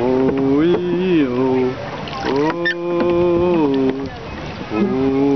Oh, oh, oh, oh.